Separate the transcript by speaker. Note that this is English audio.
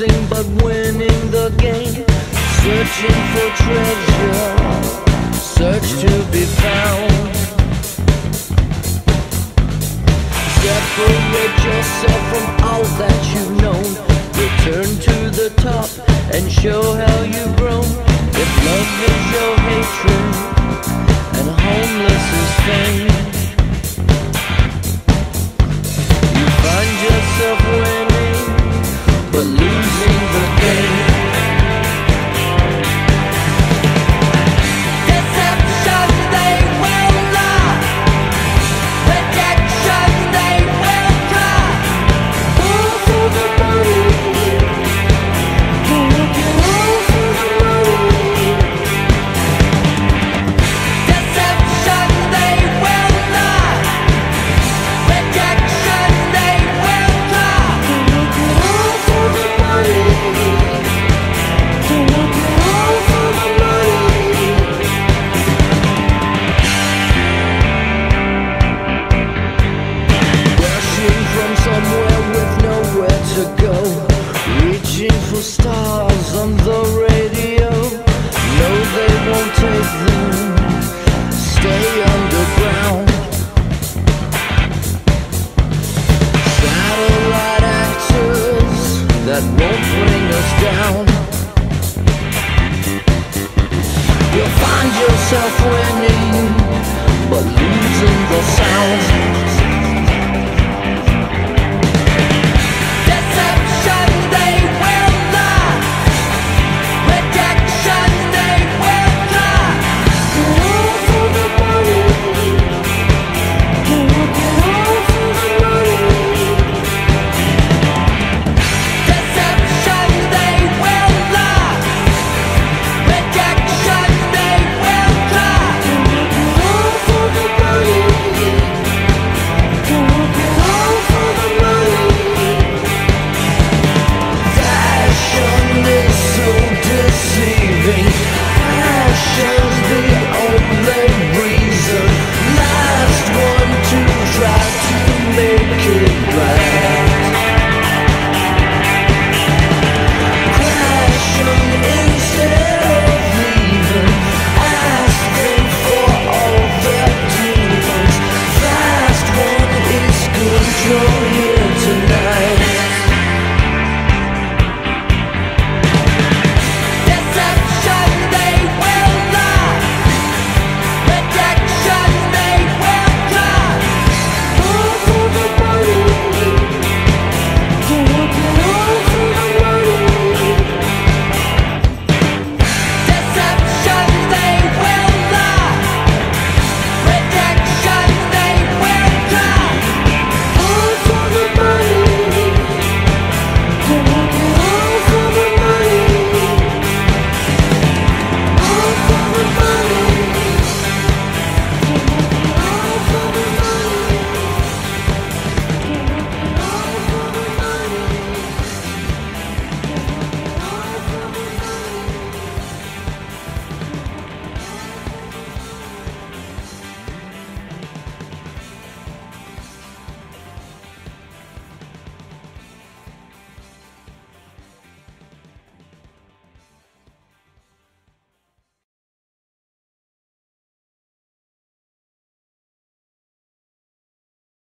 Speaker 1: losing but winning the game. Searching for treasure, search to be found. Separate yourself from all that you've known. Return to the top and show how you've grown. If love is your hatred and homeless is fame, yourself winning but losing the that won't bring us down. You'll find yourself